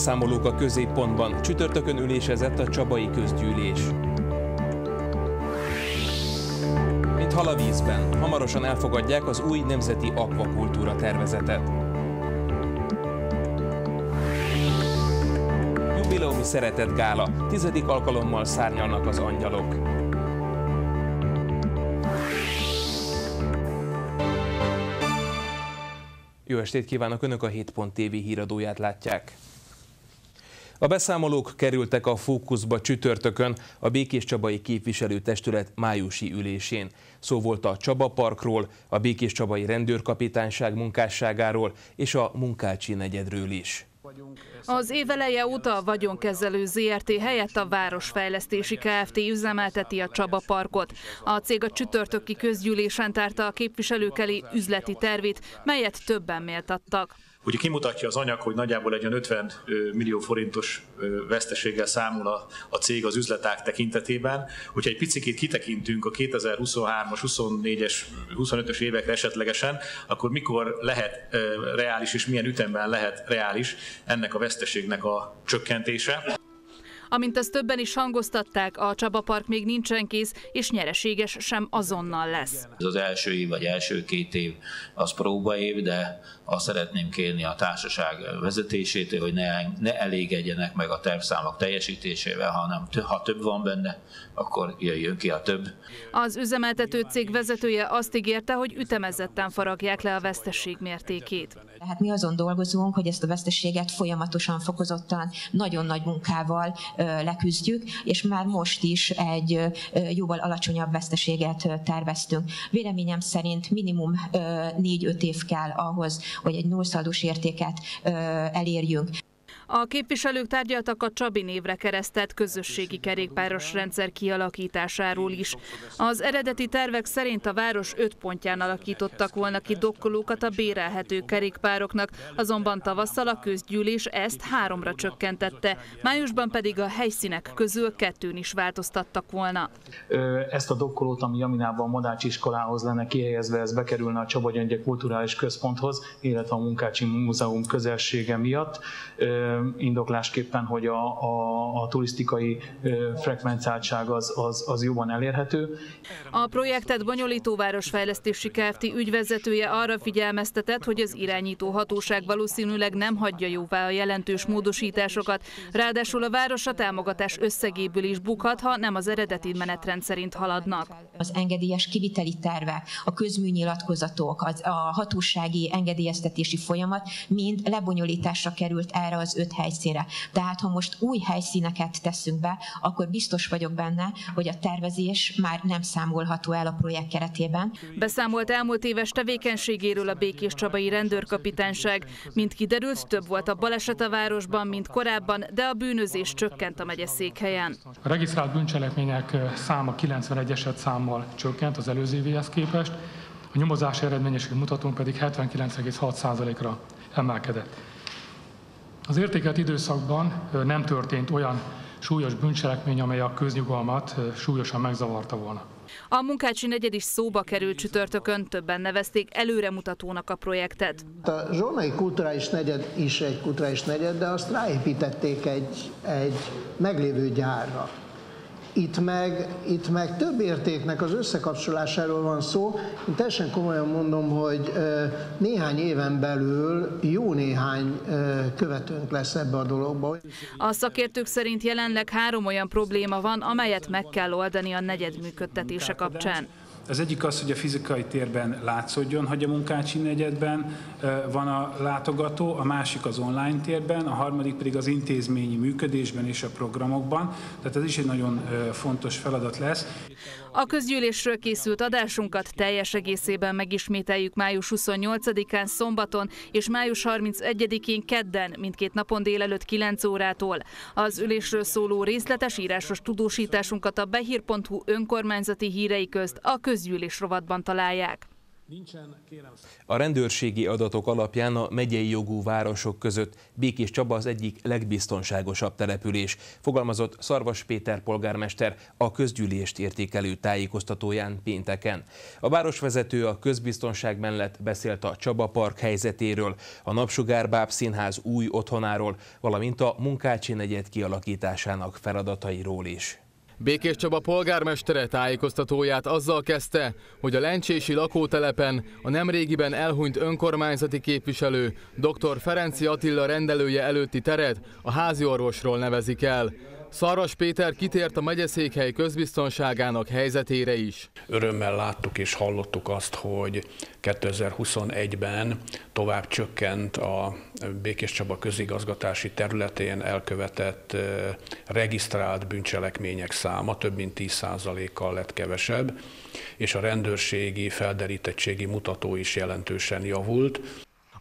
Beszámolók a középpontban. Csütörtökön ülésezett a Csabai Közgyűlés. Mint hal a vízben, hamarosan elfogadják az új nemzeti akvakultúra tervezetet. Jubileumi szeretett gála, tizedik alkalommal szárnyalnak az angyalok. Jó estét kívánok! Önök a 7.tv híradóját látják. A beszámolók kerültek a fókuszba csütörtökön a Békés Csabai Képviselőtestület májusi ülésén. Szó volt a Csaba Parkról, a Békés Csabai Rendőrkapitányság munkásságáról és a Munkácsi negyedről is. Az éveleje óta a vagyonkezelő ZRT helyett a Városfejlesztési Kft. üzemelteti a Csaba Parkot. A cég a csütörtöki közgyűlésen tárta a képviselők elé üzleti tervét, melyet többen méltattak. Ugye kimutatja az anyag, hogy nagyjából egy 50 millió forintos veszteséggel számol a, a cég az üzleták tekintetében. Hogyha egy picit kitekintünk a 2023-as, 24-es, 25-ös évekre esetlegesen, akkor mikor lehet reális és milyen ütemben lehet reális ennek a veszteségnek a csökkentése. Amint ezt többen is hangoztatták, a Csaba Park még nincsen kész, és nyereséges sem azonnal lesz. Ez az első év vagy első két év az próbaév, de azt szeretném kérni a társaság vezetésétől, hogy ne, ne elégedjenek meg a tervszámok teljesítésével, hanem ha több van benne, akkor jöjjön ki a több. Az üzemeltető cég vezetője azt ígérte, hogy ütemezetten faragják le a vesztesség mértékét. Tehát mi azon dolgozunk, hogy ezt a vesztességet folyamatosan, fokozottan, nagyon nagy munkával leküzdjük, és már most is egy jóval alacsonyabb veszteséget terveztünk. Véleményem szerint minimum 4-5 év kell ahhoz, hogy egy nullszaldós értéket elérjünk. A képviselők tárgyaltak a Csabi névre keresztelt közösségi kerékpáros rendszer kialakításáról is. Az eredeti tervek szerint a város öt pontján alakítottak volna ki dokkolókat a bérelhető kerékpároknak, azonban tavasszal a közgyűlés ezt háromra csökkentette, májusban pedig a helyszínek közül kettőn is változtattak volna. Ezt a dokkolót, ami Jaminában a Madács iskolához lenne kihelyezve, ez bekerülne a Csaba Gyöngye Kulturális Központhoz, illetve a Munkácsi Múzeum közelsége miatt indoklásképpen, hogy a, a, a turisztikai frekvenciáltság az, az, az jobban elérhető. A projektet bonyolító városfejlesztési Kft. ügyvezetője arra figyelmeztetett, hogy az irányító hatóság valószínűleg nem hagyja jóvá a jelentős módosításokat, ráadásul a város a támogatás összegéből is bukhat, ha nem az eredeti menetrend szerint haladnak. Az engedélyes kiviteli tervek, a közműnyilatkozatok, az, a hatósági engedélyeztetési folyamat mind lebonyolításra került erre az öt helyszínre. Tehát ha most új helyszíneket teszünk be, akkor biztos vagyok benne, hogy a tervezés már nem számolható el a projekt keretében. Beszámolt elmúlt éves tevékenységéről a Békés Csabai Rendőrkapitányság. Mint kiderült, több volt a baleset a városban, mint korábban, de a bűnözés csökkent a megye székhelyen. A regisztrált bűncselekmények száma 91 eset számmal csökkent az előző évhez képest, a nyomozási eredményesség mutatónk pedig 79,6%-ra emelkedett. Az értékelt időszakban nem történt olyan súlyos bűncselekmény, amely a köznyugalmat súlyosan megzavarta volna. A Munkácsi negyed is szóba került csütörtökön, többen nevezték előremutatónak a projektet. A zsónai kulturális negyed is egy kulturális negyed, de azt ráépítették egy, egy meglévő gyárra. Itt meg, itt meg több értéknek az összekapcsolásáról van szó. Én teljesen komolyan mondom, hogy néhány éven belül jó néhány követőnk lesz ebbe a dologba. A szakértők szerint jelenleg három olyan probléma van, amelyet meg kell oldani a negyed működtetése kapcsán. Az egyik az, hogy a fizikai térben látszódjon, hogy a munkácsi negyedben van a látogató, a másik az online térben, a harmadik pedig az intézményi működésben és a programokban. Tehát ez is egy nagyon fontos feladat lesz. A közgyűlésről készült adásunkat teljes egészében megismételjük május 28-án szombaton és május 31-én kedden, mindkét napon délelőtt 9 órától. Az ülésről szóló részletes írásos tudósításunkat a behír.hu önkormányzati hírei közt a közgyűlés rovatban találják. A rendőrségi adatok alapján a megyei jogú városok között Békés Csaba az egyik legbiztonságosabb település, fogalmazott Szarvas Péter polgármester a közgyűlést értékelő tájékoztatóján pénteken. A városvezető a közbiztonság mellett beszélt a Csaba Park helyzetéről, a Napsugár Báb Színház új otthonáról, valamint a Munkácsi negyed kialakításának feladatairól is. Békés Csaba polgármestere tájékoztatóját azzal kezdte, hogy a lencsési lakótelepen a nemrégiben elhunyt önkormányzati képviselő dr. Ferenci Attila rendelője előtti teret a házi orvosról nevezik el. Szarvas Péter kitért a megyeszékhely közbiztonságának helyzetére is. Örömmel láttuk és hallottuk azt, hogy 2021-ben tovább csökkent a Békés Csaba közigazgatási területén elkövetett regisztrált bűncselekmények száma, több mint 10%-kal lett kevesebb, és a rendőrségi felderítettségi mutató is jelentősen javult.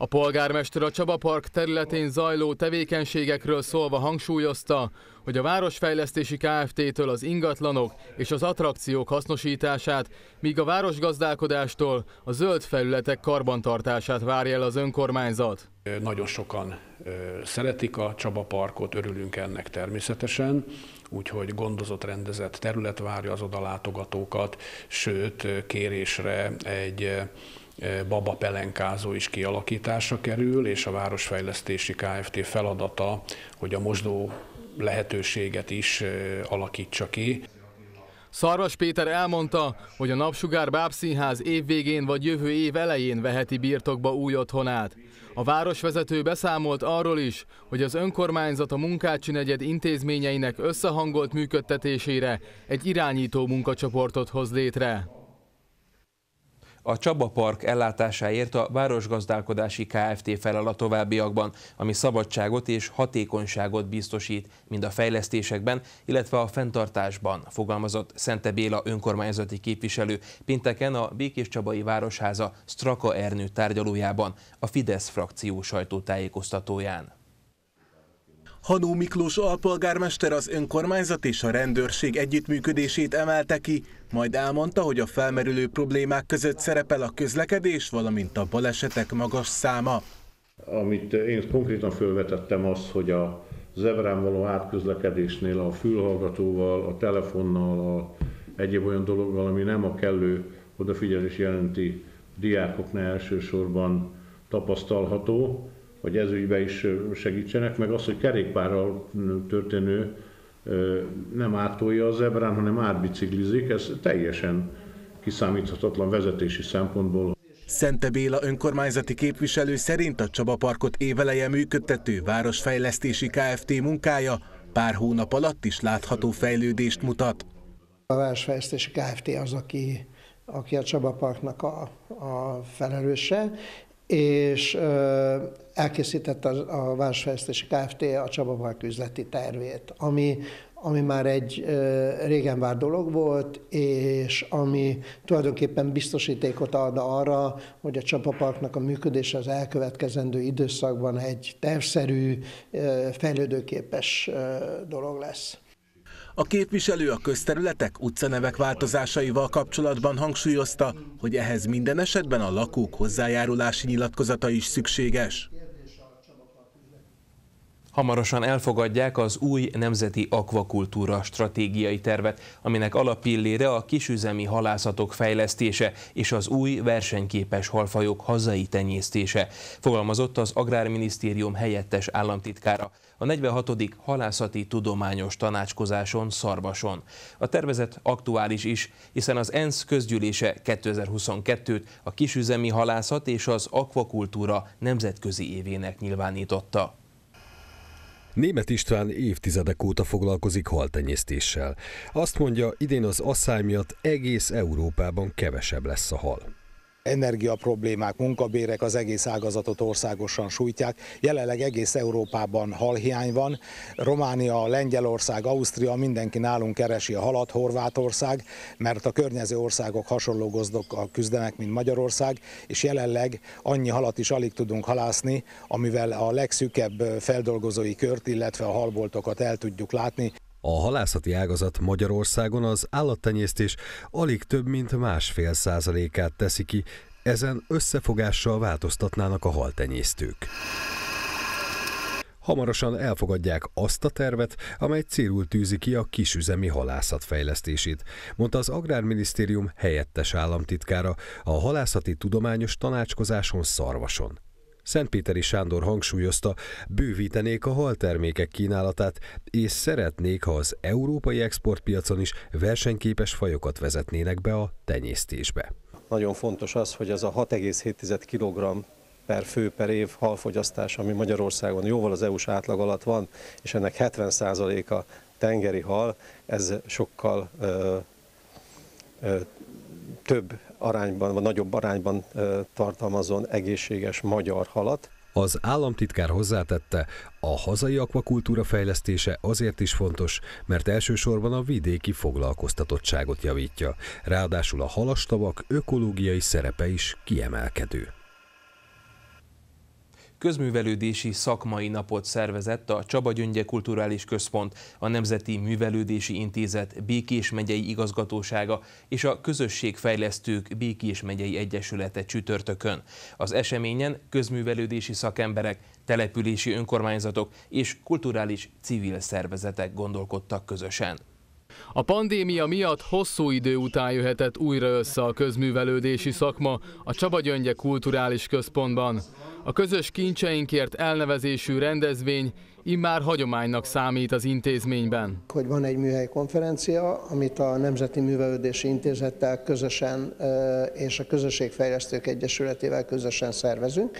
A polgármester a Csaba Park területén zajló tevékenységekről szólva hangsúlyozta, hogy a Városfejlesztési Kft-től az ingatlanok és az attrakciók hasznosítását, míg a városgazdálkodástól a zöld felületek karbantartását várja el az önkormányzat. Nagyon sokan szeretik a Csaba Parkot, örülünk ennek természetesen, úgyhogy gondozott, rendezett terület várja az odalátogatókat, sőt kérésre egy baba pelenkázó is kialakításra kerül, és a Városfejlesztési Kft. feladata, hogy a mosdó lehetőséget is alakítsa ki. Szarvas Péter elmondta, hogy a Napsugár Bábszínház évvégén vagy jövő év elején veheti birtokba új otthonát. A városvezető beszámolt arról is, hogy az önkormányzat a Munkácsi negyed intézményeinek összehangolt működtetésére egy irányító munkacsoportot hoz létre. A Csaba Park ellátásáért a Városgazdálkodási Kft. felel a továbbiakban, ami szabadságot és hatékonyságot biztosít, mind a fejlesztésekben, illetve a fenntartásban, fogalmazott Szente Béla önkormányzati képviselő pénteken a Békés Csabai Városháza Straka Ernő tárgyalójában a Fidesz frakció sajtótájékoztatóján. Hanó Miklós alpolgármester az önkormányzat és a rendőrség együttműködését emelte ki, majd elmondta, hogy a felmerülő problémák között szerepel a közlekedés, valamint a balesetek magas száma. Amit én konkrétan felvetettem az, hogy a zebrán való átközlekedésnél a fülhallgatóval, a telefonnal, a egyéb olyan dologgal, ami nem a kellő odafigyelés jelenti diákoknál elsősorban tapasztalható, hogy ez ügybe is segítsenek, meg az, hogy kerékpárral történő nem átolja a zebrán, hanem átbiciklizik, ez teljesen kiszámíthatatlan vezetési szempontból. Szente Béla önkormányzati képviselő szerint a Csaba Parkot éveleje működtető Városfejlesztési Kft. munkája pár hónap alatt is látható fejlődést mutat. A Városfejlesztési Kft. az, aki, aki a Csaba Parknak a, a felelőse, és elkészítette a Városfejlesztési Kft. a Csaba Park üzleti tervét, ami, ami már egy régen vár dolog volt, és ami tulajdonképpen biztosítékot ad arra, hogy a Csaba Parknak a működése az elkövetkezendő időszakban egy tervszerű, fejlődőképes dolog lesz. A képviselő a közterületek, utcanevek változásaival kapcsolatban hangsúlyozta, hogy ehhez minden esetben a lakók hozzájárulási nyilatkozata is szükséges. Hamarosan elfogadják az új nemzeti akvakultúra stratégiai tervet, aminek alapillére a kisüzemi halászatok fejlesztése és az új versenyképes halfajok hazai tenyésztése, fogalmazott az Agrárminisztérium helyettes államtitkára a 46. halászati tudományos tanácskozáson Szarvason. A tervezet aktuális is, hiszen az ENSZ közgyűlése 2022-t a kisüzemi halászat és az akvakultúra nemzetközi évének nyilvánította. Német István évtizedek óta foglalkozik haltenyésztéssel. Azt mondja, idén az asszály miatt egész Európában kevesebb lesz a hal energiaproblémák, munkabérek az egész ágazatot országosan sújtják. Jelenleg egész Európában halhiány van. Románia, Lengyelország, Ausztria, mindenki nálunk keresi a halat, Horvátország, mert a környező országok hasonló gazdokkal küzdenek, mint Magyarország, és jelenleg annyi halat is alig tudunk halászni, amivel a legszűkebb feldolgozói kört, illetve a halboltokat el tudjuk látni. A halászati ágazat Magyarországon az állattenyésztés alig több mint másfél százalékát teszi ki, Ezen összefogással változtatnának a haltenyésztők. Hamarosan elfogadják azt a tervet, amely célul tűzi ki a kisüzemi halászat fejlesztését, mondta az Agrárminisztérium helyettes államtitkára a halászati tudományos tanácskozáson Szarvason. Szentpéteri Sándor hangsúlyozta, bővítenék a haltermékek kínálatát, és szeretnék, ha az európai exportpiacon is versenyképes fajokat vezetnének be a tenyésztésbe. Nagyon fontos az, hogy az a 6,7 kg per fő per év halfogyasztás, ami Magyarországon jóval az EU-s átlag alatt van, és ennek 70%-a tengeri hal, ez sokkal ö, ö, több arányban, vagy nagyobb arányban tartalmazon egészséges magyar halat. Az államtitkár hozzátette, a hazai akvakultúra fejlesztése azért is fontos, mert elsősorban a vidéki foglalkoztatottságot javítja. Ráadásul a halastavak ökológiai szerepe is kiemelkedő. Közművelődési szakmai napot szervezett a Csaba Gyöngye Kulturális Központ, a Nemzeti Művelődési Intézet Békés megyei igazgatósága és a Közösségfejlesztők Békés megyei Egyesülete csütörtökön. Az eseményen közművelődési szakemberek, települési önkormányzatok és kulturális civil szervezetek gondolkodtak közösen. A pandémia miatt hosszú idő után jöhetett újra össze a közművelődési szakma a Csaba Gyöngye Kulturális Központban. A közös kincseinkért elnevezésű rendezvény immár hagyománynak számít az intézményben. Hogy van egy műhely konferencia, amit a Nemzeti Művelődési Intézettel közösen és a Közösségfejlesztők Egyesületével közösen szervezünk.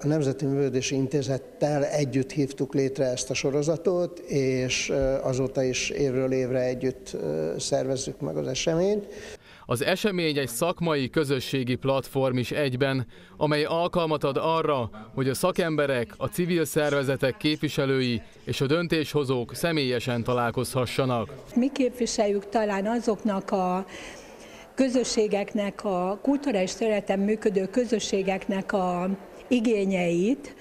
A Nemzeti Művelődési Intézettel együtt hívtuk létre ezt a sorozatot, és azóta is évről évre együtt szervezzük meg az eseményt. Az esemény egy szakmai közösségi platform is egyben, amely alkalmat ad arra, hogy a szakemberek, a civil szervezetek képviselői és a döntéshozók személyesen találkozhassanak. Mi képviseljük talán azoknak a közösségeknek, a kulturális területen működő közösségeknek a igényeit,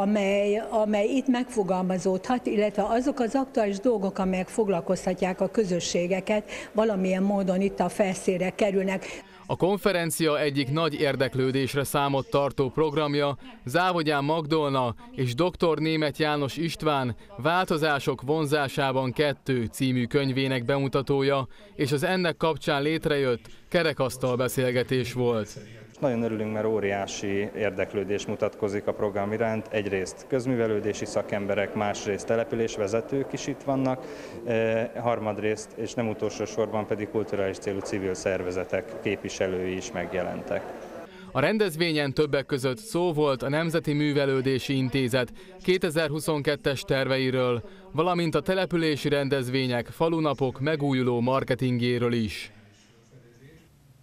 amely, amely itt megfogalmazódhat, illetve azok az aktuális dolgok, amelyek foglalkoztatják a közösségeket, valamilyen módon itt a felszére kerülnek. A konferencia egyik nagy érdeklődésre számot tartó programja Závodján Magdolna és dr. Német János István Változások vonzásában kettő című könyvének bemutatója, és az ennek kapcsán létrejött kerekasztal beszélgetés volt. Nagyon örülünk, mert óriási érdeklődés mutatkozik a program iránt. Egyrészt közművelődési szakemberek, másrészt településvezetők is itt vannak, e, harmadrészt és nem utolsó sorban pedig kulturális célú civil szervezetek képviselői is megjelentek. A rendezvényen többek között szó volt a Nemzeti Művelődési Intézet 2022-es terveiről, valamint a települési rendezvények, falunapok megújuló marketingéről is.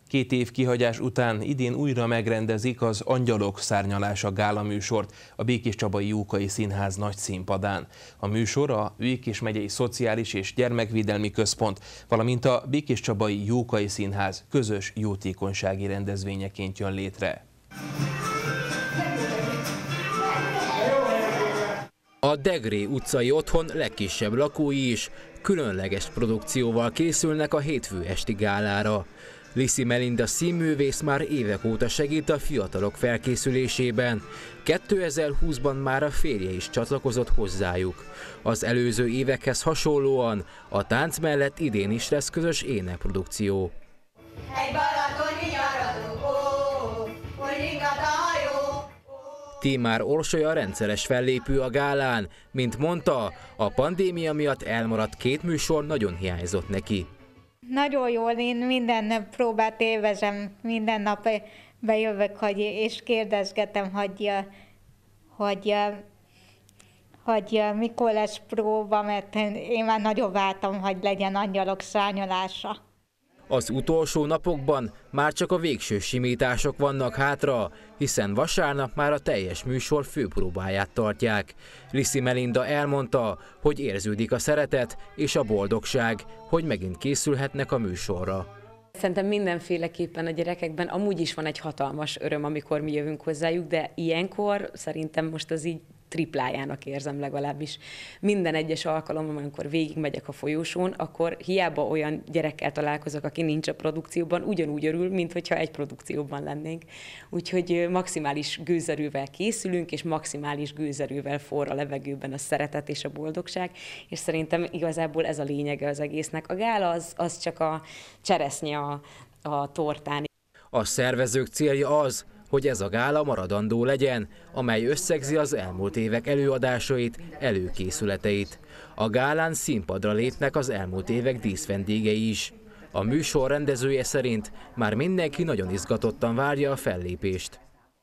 Két év kihagyás után idén újra megrendezik az Angyalok szárnyalása gála műsort a Békés Csabai Jókai Színház nagy színpadán. A műsor a Békés megyei Szociális és Gyermekvédelmi Központ, valamint a Békés Csabai Jókai Színház közös jótékonysági rendezvényeként jön létre. A Degré utcai otthon legkisebb lakói is különleges produkcióval készülnek a hétfő esti gálára. Liszi Melinda színművész már évek óta segít a fiatalok felkészülésében. 2020-ban már a férje is csatlakozott hozzájuk. Az előző évekhez hasonlóan a tánc mellett idén is lesz közös énekprodukció. Egy Tímár Orsolya rendszeres fellépő a gálán. Mint mondta, a pandémia miatt elmaradt két műsor nagyon hiányzott neki. Nagyon jól, én minden nap próbát élvezem, minden nap bejövök, hogy, és kérdezgetem, hogy, hogy, hogy mikor lesz próba, mert én már nagyon vártam, hogy legyen angyalok szárnyalása. Az utolsó napokban már csak a végső simítások vannak hátra, hiszen vasárnap már a teljes műsor főpróbáját tartják. Liszi Melinda elmondta, hogy érződik a szeretet és a boldogság, hogy megint készülhetnek a műsorra. Szerintem mindenféleképpen a gyerekekben amúgy is van egy hatalmas öröm, amikor mi jövünk hozzájuk, de ilyenkor szerintem most az így triplájának érzem legalábbis. Minden egyes alkalommal, amikor végigmegyek a folyósón, akkor hiába olyan gyerekkel találkozok, aki nincs a produkcióban, ugyanúgy örül, mint hogyha egy produkcióban lennénk. Úgyhogy maximális gőzerővel készülünk, és maximális gőzerővel forra a levegőben a szeretet és a boldogság, és szerintem igazából ez a lényege az egésznek. A gála az, az csak a cseresznye a, a tortán. A szervezők célja az, hogy ez a gála maradandó legyen, amely összegzi az elmúlt évek előadásait, előkészületeit. A gálán színpadra lépnek az elmúlt évek díszvendégei is. A műsor rendezője szerint már mindenki nagyon izgatottan várja a fellépést.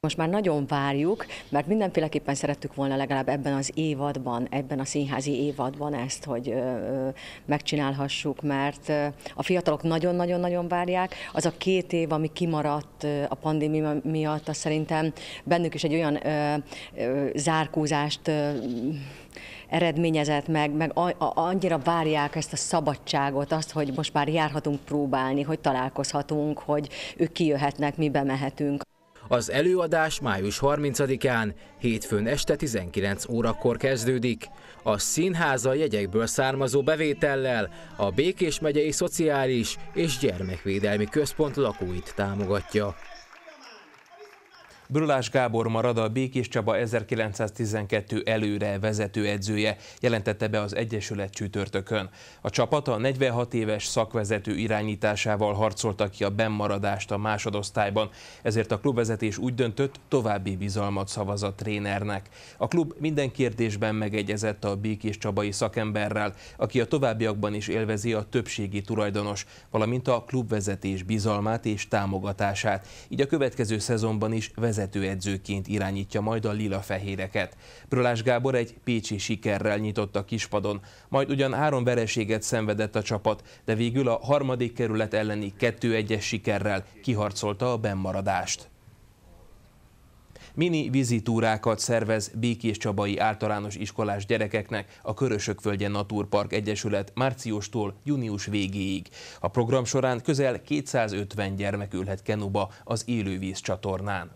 Most már nagyon várjuk, mert mindenféleképpen szerettük volna legalább ebben az évadban, ebben a színházi évadban ezt, hogy megcsinálhassuk, mert a fiatalok nagyon-nagyon-nagyon várják. Az a két év, ami kimaradt a pandémia miatt, az szerintem bennük is egy olyan zárkózást eredményezett meg, meg annyira várják ezt a szabadságot, azt, hogy most már járhatunk próbálni, hogy találkozhatunk, hogy ők kijöhetnek, mi bemehetünk. Az előadás május 30-án, hétfőn este 19 órakor kezdődik. A színháza jegyekből származó bevétellel a Békés megyei Szociális és Gyermekvédelmi Központ lakóit támogatja. Brulás Gábor marad a Békés Csaba 1912 előre vezető edzője, jelentette be az Egyesület csütörtökön. A csapat a 46 éves szakvezető irányításával harcolta ki a bennmaradást a másodosztályban, ezért a klubvezetés úgy döntött, további bizalmat szavaz a trénernek. A klub minden kérdésben megegyezett a Békés Csabai szakemberrel, aki a továbbiakban is élvezi a többségi tulajdonos, valamint a klubvezetés bizalmát és támogatását. Így a következő szezonban is vezető vezetőedzőként irányítja majd a lila-fehéreket. Brolás Gábor egy pécsi sikerrel nyitott a kispadon, majd ugyan három vereséget szenvedett a csapat, de végül a harmadik kerület elleni 2-1-es sikerrel kiharcolta a bennmaradást. Mini vizitúrákat szervez Békés Csabai általános iskolás gyerekeknek a Körösökvölgye Naturpark Egyesület márciustól június végéig. A program során közel 250 gyermek ülhet kenuba az élővíz csatornán.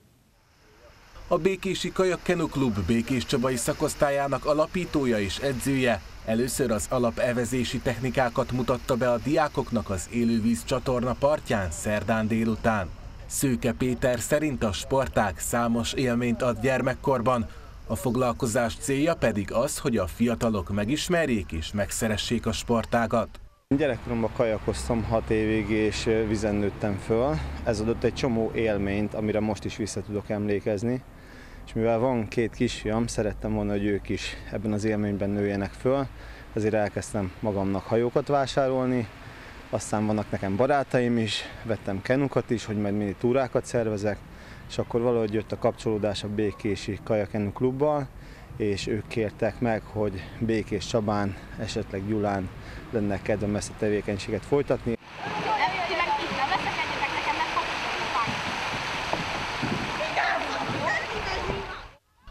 A Békési Kajak Kenu Klub Békés Csabai szakosztályának alapítója és edzője először az alapevezési technikákat mutatta be a diákoknak az élővíz csatorna partján szerdán délután. Szőke Péter szerint a sportág számos élményt ad gyermekkorban, a foglalkozás célja pedig az, hogy a fiatalok megismerjék és megszeressék a sportágat. Gyerekkoromban kajakoztam 6 évig, és vizen nőttem föl. Ez adott egy csomó élményt, amire most is vissza tudok emlékezni és mivel van két kisfiam, szerettem volna, hogy ők is ebben az élményben nőjenek föl, ezért elkezdtem magamnak hajókat vásárolni, aztán vannak nekem barátaim is, vettem kenukat is, hogy majd mini túrákat szervezek, és akkor valahogy jött a kapcsolódás a Békési Kajakenu klubbal, és ők kértek meg, hogy Békés Csabán, esetleg Gyulán lenne kedvem ezt a tevékenységet folytatni.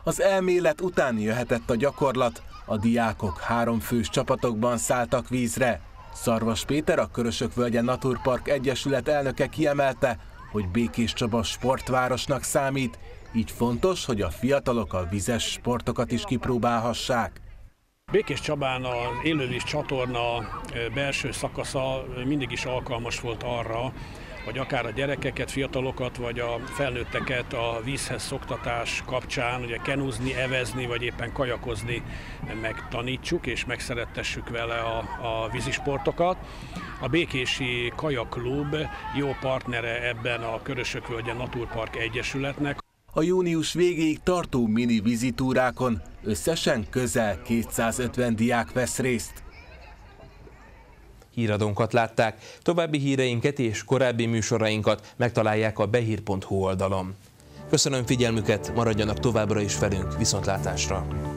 Az elmélet után jöhetett a gyakorlat, a diákok háromfős csapatokban szálltak vízre. Szarvas Péter, a Körösök Völgye Naturpark Egyesület elnöke kiemelte, hogy Békés Csaba sportvárosnak számít, így fontos, hogy a fiatalok a vizes sportokat is kipróbálhassák. Békés Csabán az élővíz csatorna belső szakasza mindig is alkalmas volt arra, hogy akár a gyerekeket, fiatalokat, vagy a felnőtteket a vízhez szoktatás kapcsán, ugye kenuzni, evezni, vagy éppen kajakozni megtanítsuk, és megszerettessük vele a, a vízisportokat. A Békési Kajaklub jó partnere ebben a Körösökvölgye Naturpark Egyesületnek. A június végéig tartó mini vizitúrákon összesen közel 250 diák vesz részt híradónkat látták. További híreinket és korábbi műsorainkat megtalálják a behír.hu oldalon. Köszönöm figyelmüket, maradjanak továbbra is velünk, viszontlátásra!